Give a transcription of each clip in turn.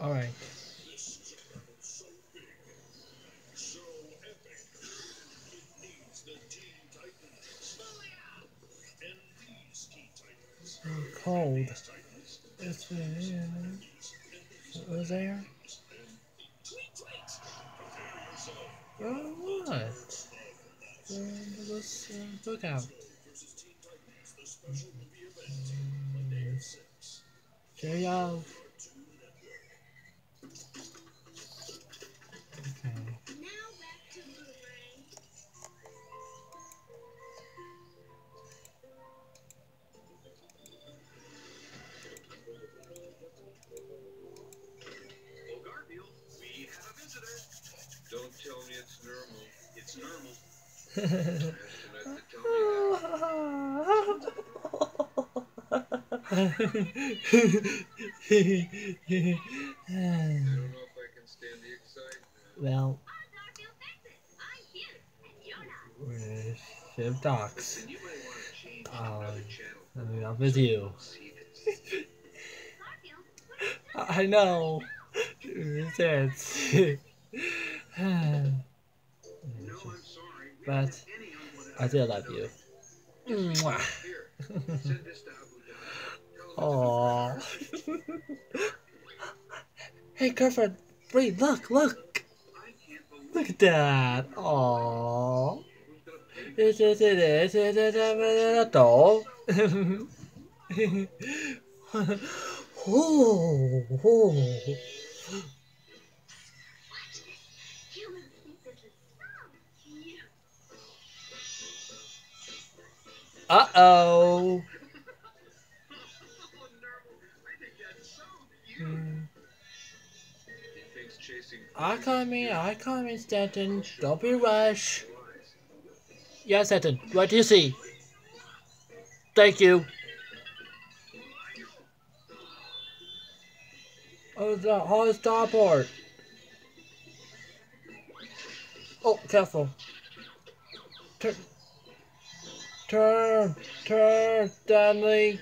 Alright. Cold. It's was there? Oh, what? Uh, let's uh, look out. Cheerio. Don't tell me it's normal. It's normal. I don't know if I can stand the excitement. Well, with Shiv Docs. Um, I'm with you. I know. It's it. No, I'm sorry, but I still love you. Mwah. Aww. hey, girlfriend, wait! look, look. Look at that. Aww. Is it, it is, it is, it is, it is, Oh, oh. Thinks chasing I come in, I come in, Stanton. Don't be rush. Yes, Stanton. What do you see? Thank you. Oh, the oh, starboard. Oh, careful. Turn. Turn. Turn, Stanley.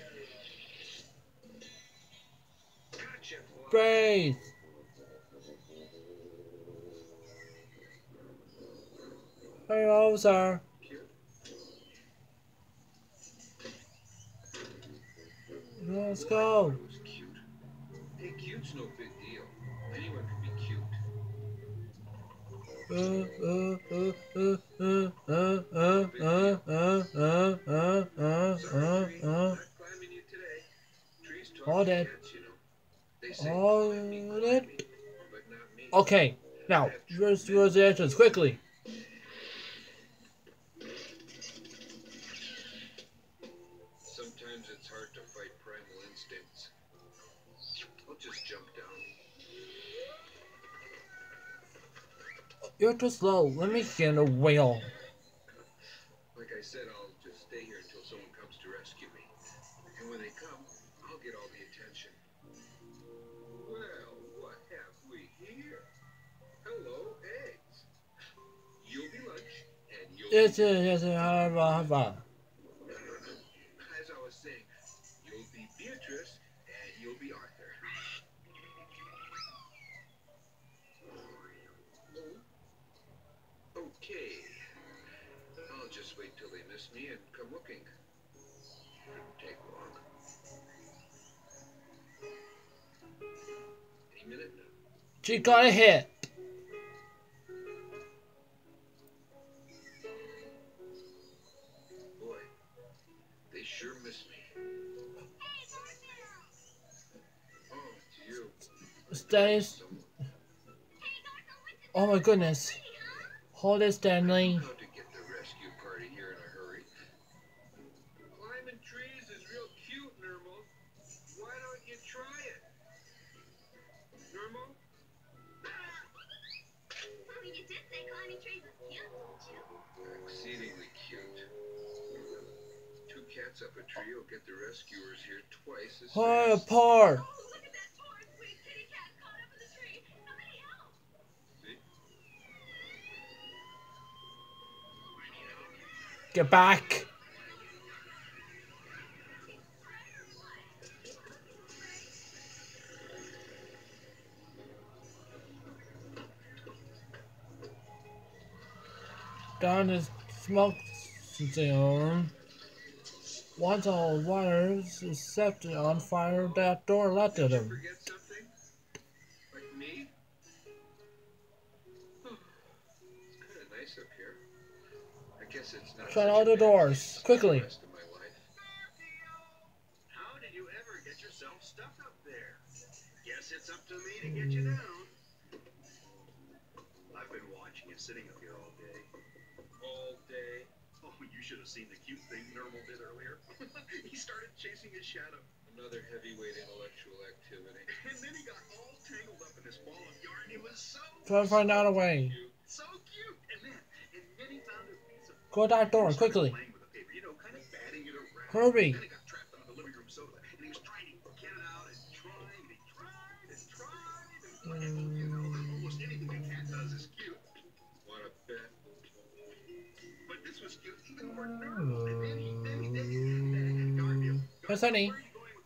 Brace. Hello, sir. Let's go. All that. All that. Okay, now, rush through the entrance quickly. Sometimes it's hard to fight You're too slow. Let me get a wheel. Like I said, I'll just stay here until someone comes to rescue me. And when they come, I'll get all the attention. Well, what have we here? Hello, eggs. You'll be lunch, and you'll Yes, be yes, yes, have a, have She got a hit. Boy, they sure miss me. Oh, it's you. Stays. Oh my goodness. Hold it, Stanley. Did say climbing trees was cute, didn't you? Exceedingly cute. Two cats up a tree will get the rescuers here twice as Fall fast. apart. Oh, look at that poor sweet kitty cat caught up in the tree. Somebody help! See? Get back. Once all wires is set on fire, that door. Shut all the doors, quickly. How did you ever get yourself stuck up there? Guess it's up to me to get you down. I've been watching you sitting up here all day. Should have seen the cute thing Nermal did earlier. he started chasing his shadow, Another heavyweight intellectual activity. and then he got all tangled up in this ball of yarn. It was so, Try to find out a way. so cute. And then, and then he found a piece of. Go that door, quickly. Playing with paper, you know, kind of batting it around. Hurry. Then Yes, honey.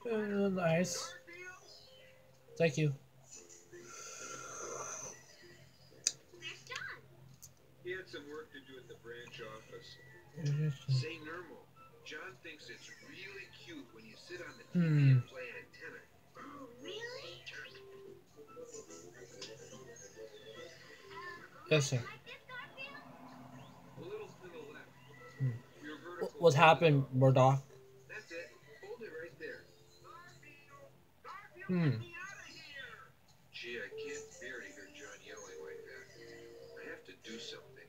Where are you going Uh, nice. Thank you. He had some work to do at the branch office. Hmm. Say, Nermal, John thinks it's really cute when you sit on the TV Hmm. and play antenna. Oh, really? Yes, sir. What happened, Murdoch? That's it. Hold it right there. Garfield, Hmm. get me out of here! Gee, I can't bear to hear John yelling like that. I have to do something.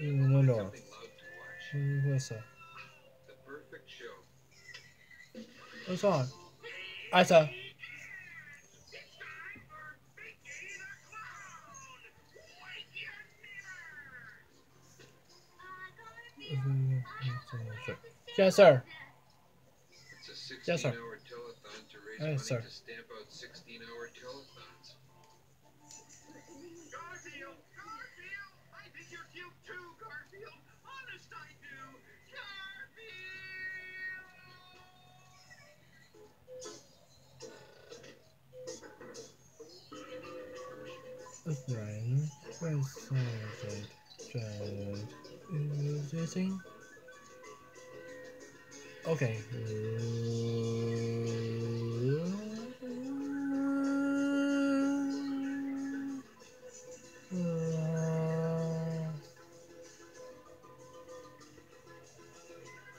Mm, No, no. Something loud to watch. Mm, Yes, sir. The perfect show. What's on? I saw. Yes, sir. It's a 16 Yes, sir. hour telethon to raise Yes, money sir. to stamp out 16 hour telethons. Garfield! Garfield! I think you're cute too, Garfield! Honest, I do! It's Brian. Where's Sergeant? Jared. Is this thing? Okay.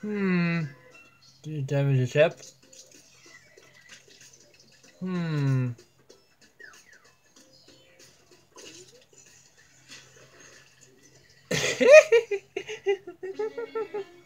Hmm. Did you damage the ship? Hmm.